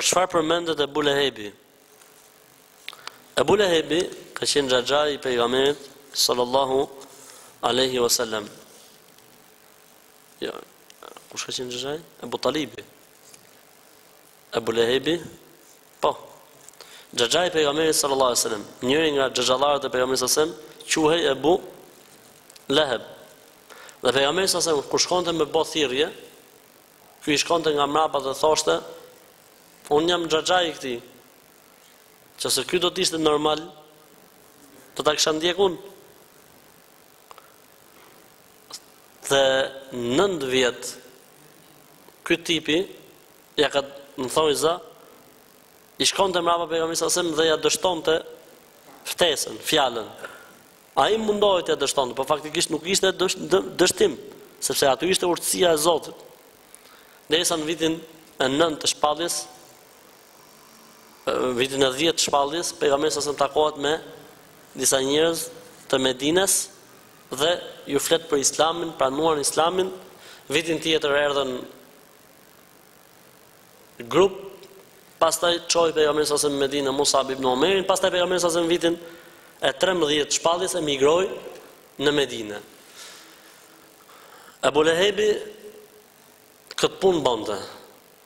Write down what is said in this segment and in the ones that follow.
Për çfarë përmendet Ebu Lehebi? Ebu Lehebi ka qenë xhaxhai i pejgamberit sallallahu alaihi wasallam. Jo. Kush ka qenë xhaxha? Ebu Talibi. Ebu Lehebi, po. Xhaxhai i pejgamberit sallallahu alajhi wasallam, njëri nga xhaxhallarët e pejgamberit sallallahu alajhi wasallam, quhej Ebu Leheb. Dhe pejgamberi sallallahu alajhi wasallam kur shkonte me bë thirrje, ky i shkonte nga mbrapa dhe thoshte, un jam xhaxhai i këtij. Qëse ky do të ishte normal, do ta kisha ndjek un. Dhe nëntë vjet ky tipi ja ka në thojza i shkonte mbrapa pejgamberit sa sem dhe ja dështonte ftesën, fjalën. Ai mundohej t'ia dështonte, por faktikisht nuk ishte dështim, sepse aty ishte urtësia e Zotit. Derisa në vitin e nëntë të shpalljes, Vitin e dhjetë të shpalljes, pejgamberi sa selam takohet me disa njerëz të Medinës dhe ju flet për Islamin, pranuan Islamin. Vitin tjetër erdhën grup pastaj çoi pejgamberi sa selam në Medinë Musab ibn Omerin, pastaj pejgamberi sa selam vitin e 13 të shpalljes emigroi në Medinë. Ebu Lehebi këtë punë bënte.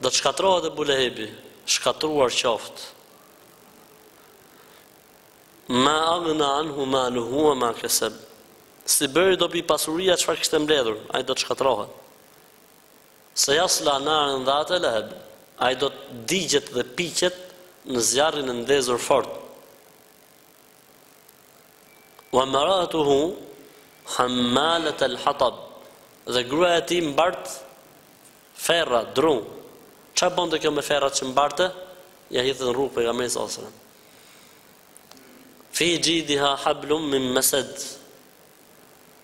Do të shkatërrohet Ebu Lehebi, shkatërruar qoftë. Ma aghna anhu maluhu wa ma kasab. S'i bëri dobi pasuria çfarë kishte mbledhur, ai do të shkatërrohet. Se jasla naren dhate leheb, ai do të digjet dhe piqet në zjarrin e ndezur fort. Wamratuhu hammalat al-hatab. Dhe gruaja e tij mbart ferra, dru. Çfarë bënte kjo me ferrat që mbarte? Ia hidhte në rrugë pejgamberit sallallahu alaihi wasallam. Fi jidiha hablum min masad.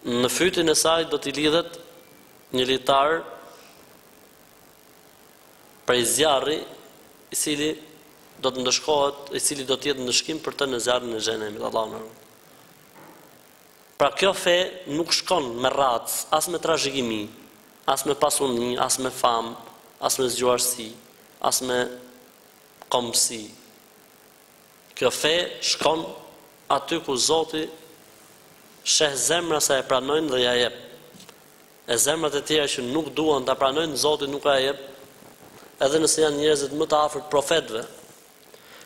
Në fytin e saj do t'i lidhet një litar prej zjarri, i cili do të ndëshkohet, i cili do të jetë ndëshkim për të në zjarrin e xhenemit, Allahu na ruaj. Pra kjo fe nuk shkon me rracë, as me trashëgimi, as me pasuni, as me famë, as me zgjuarsi, as me kombësi. Kjo fe shkon aty ku Zoti sheh zemra se e pranojnë dhe ja jep. E zemrat e tjera që nuk duan ta pranojnë Zoti nuk ua jep, edhe nëse janë njerëzit më të afërt profetëve.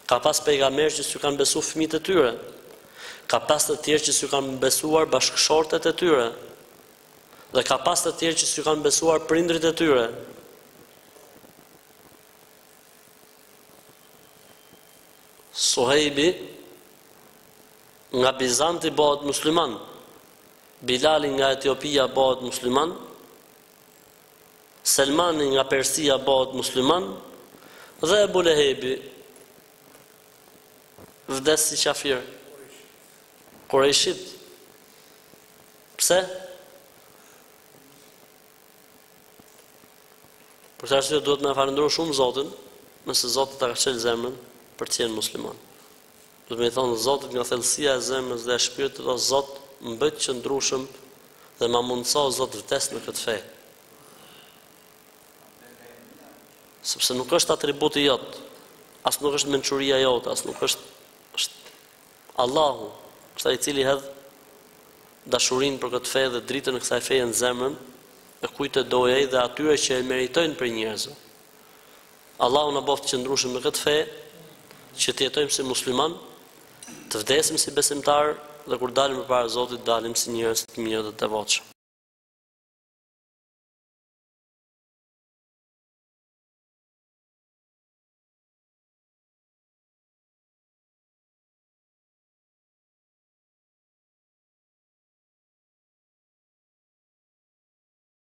Ka pas pejgamberë që s'ju kanë besu fëmijët e tyre. Ka pas të tjerë që s'ju kanë besuar bashkëshortet e tyre. Dhe ka pas të tjerë që s'ju kanë besuar prindërit e tyre. Suhejbi nga Bizanti bëhet musliman. Bilali nga Etiopia bëhet musliman, Selmani nga Persia bëhet musliman dhe Ebu Lehebi vdes si qafir. Kurejshit. Pse? Për këtë arsye duhet me falënderu shumë Zotin, nëse Zoti ta ka çelë zemrën për të qenë musliman. Do me i thënë Zotit nga thellësia e zemrës dhe e shpirtit o Zot më bëj të qëndrushëm dhe ma mundëso o Zot vdes në këtë fe. Sepse nuk është atributi yt, as nuk është mençuria jote, as nuk është është Allahu, është ai i cili hedh dashurinë për këtë fe dhe dritën e kësaj feje në zemrën e kujt të dojë dhe atyre që e meritojnë prej njerëzve. Allahu na bëftë të qëndrueshëm në këtë fe, që të jetojmë si muslimanë, të vdesim si besimtarë dhe kur dalim përpara Zotit dalim si njerëz të mirë dhe të devotshëm.